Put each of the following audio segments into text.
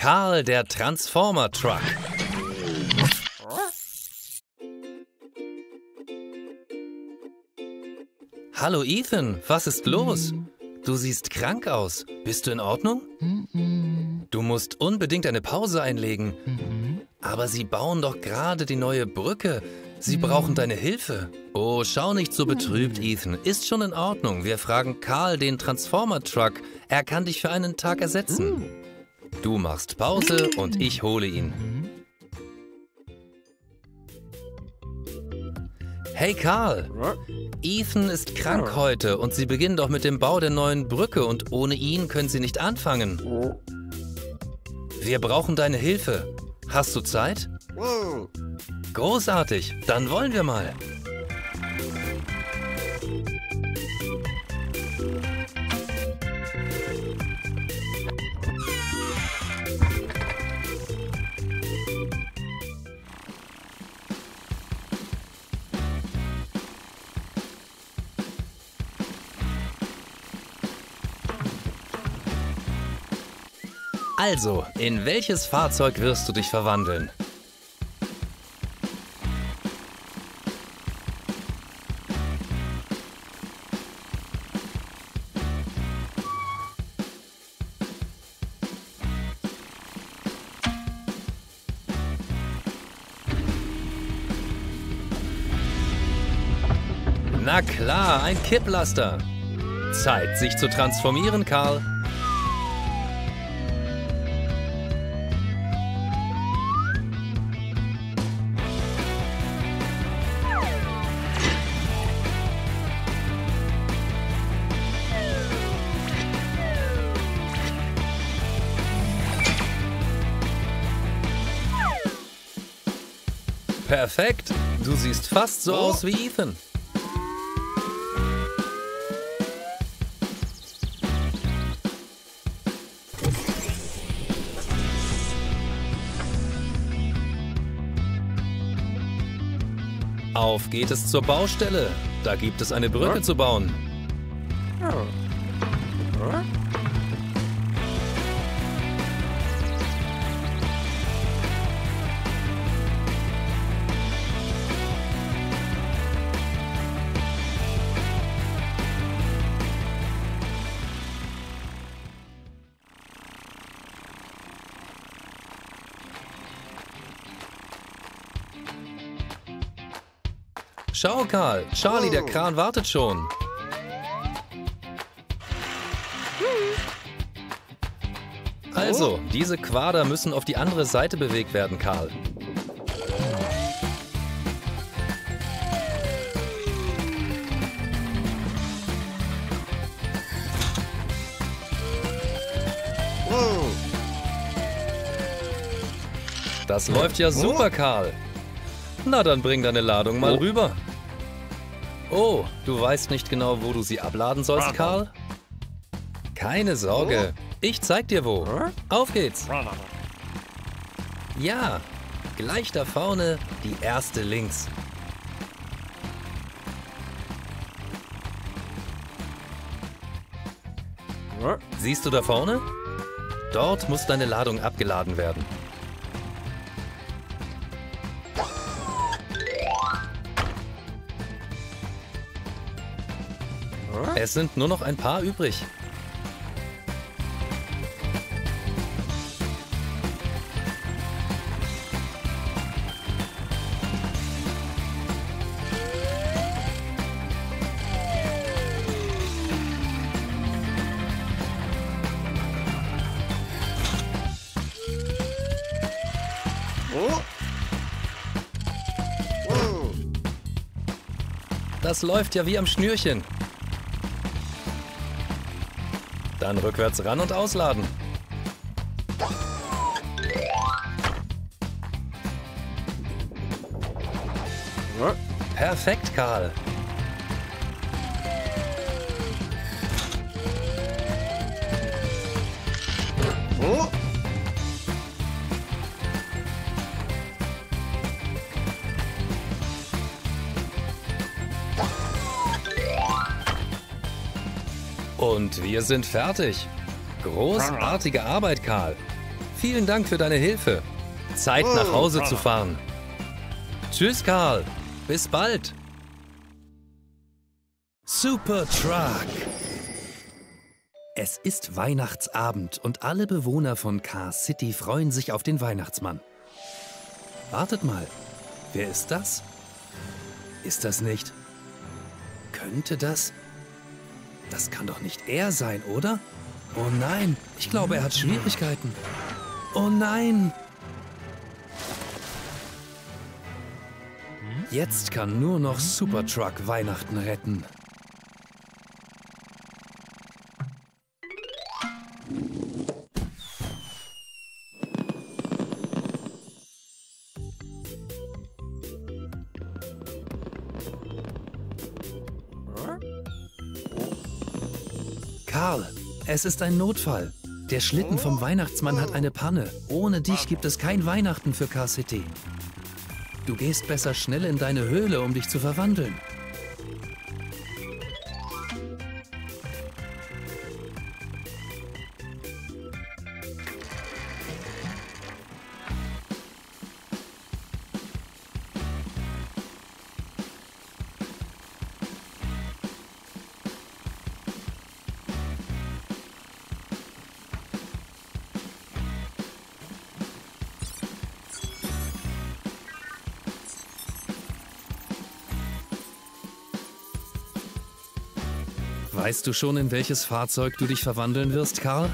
Karl, der Transformer Truck. Hallo Ethan, was ist los? Du siehst krank aus. Bist du in Ordnung? Du musst unbedingt eine Pause einlegen. Aber sie bauen doch gerade die neue Brücke. Sie brauchen deine Hilfe. Oh, schau nicht so betrübt, Ethan. Ist schon in Ordnung. Wir fragen Karl, den Transformer-Truck. Er kann dich für einen Tag ersetzen. Du machst Pause und ich hole ihn. Hey Karl, Ethan ist krank heute und sie beginnen doch mit dem Bau der neuen Brücke und ohne ihn können sie nicht anfangen. Wir brauchen deine Hilfe. Hast du Zeit? Großartig, dann wollen wir mal. Also, in welches Fahrzeug wirst du dich verwandeln? Na klar, ein Kipplaster. Zeit, sich zu transformieren, Karl. Perfekt. Du siehst fast so aus wie Ethan. Auf geht es zur Baustelle. Da gibt es eine Brücke zu bauen. Schau, Karl. Charlie, der Kran wartet schon. Also, diese Quader müssen auf die andere Seite bewegt werden, Karl. Das läuft ja super, Karl. Na, dann bring deine Ladung mal rüber. Oh, du weißt nicht genau, wo du sie abladen sollst, Karl? Keine Sorge. Ich zeig dir wo. Auf geht's. Ja, gleich da vorne die erste links. Siehst du da vorne? Dort muss deine Ladung abgeladen werden. Es sind nur noch ein paar übrig. Das läuft ja wie am Schnürchen. Dann rückwärts ran und ausladen. Perfekt, Karl. Und wir sind fertig. Großartige Arbeit, Karl. Vielen Dank für deine Hilfe. Zeit nach Hause zu fahren. Tschüss, Karl. Bis bald. Super Truck. Es ist Weihnachtsabend und alle Bewohner von Car City freuen sich auf den Weihnachtsmann. Wartet mal, wer ist das? Ist das nicht? Könnte das? Das kann doch nicht er sein, oder? Oh nein, ich glaube, er hat Schwierigkeiten. Oh nein! Jetzt kann nur noch Supertruck Weihnachten retten. Karl, es ist ein Notfall. Der Schlitten vom Weihnachtsmann hat eine Panne. Ohne dich gibt es kein Weihnachten für Car City. Du gehst besser schnell in deine Höhle, um dich zu verwandeln. Weißt du schon, in welches Fahrzeug du dich verwandeln wirst, Karl?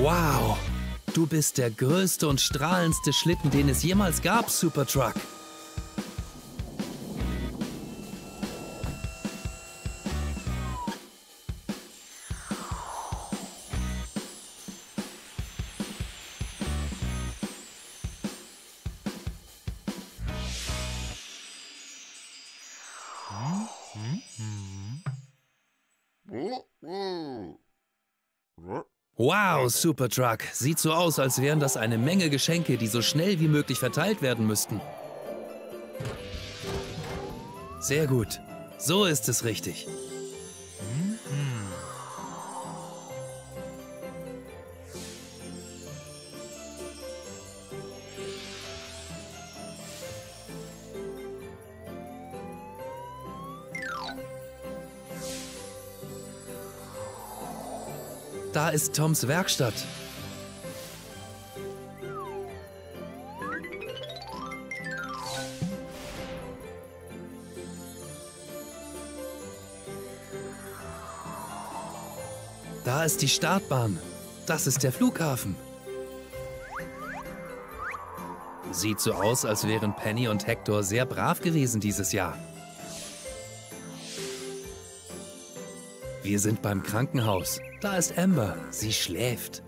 Wow, du bist der größte und strahlendste Schlitten, den es jemals gab, Supertruck. Wow, Supertruck. Sieht so aus, als wären das eine Menge Geschenke, die so schnell wie möglich verteilt werden müssten. Sehr gut. So ist es richtig. Da ist Toms Werkstatt. Da ist die Startbahn. Das ist der Flughafen. Sieht so aus, als wären Penny und Hector sehr brav gewesen dieses Jahr. Wir sind beim Krankenhaus. Da ist Amber. Sie schläft.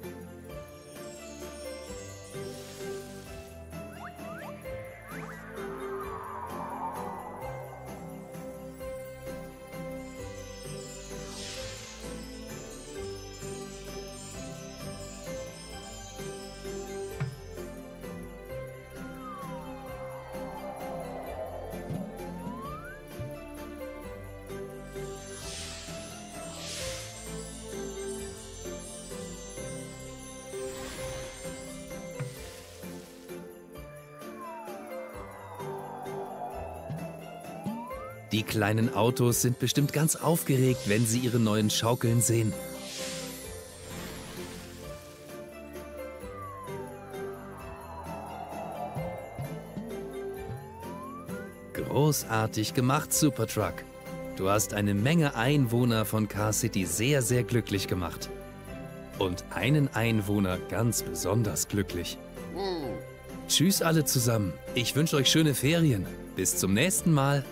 Die kleinen Autos sind bestimmt ganz aufgeregt, wenn sie ihre neuen Schaukeln sehen. Großartig gemacht, Supertruck. Du hast eine Menge Einwohner von Car City sehr, sehr glücklich gemacht. Und einen Einwohner ganz besonders glücklich. Tschüss alle zusammen. Ich wünsche euch schöne Ferien. Bis zum nächsten Mal.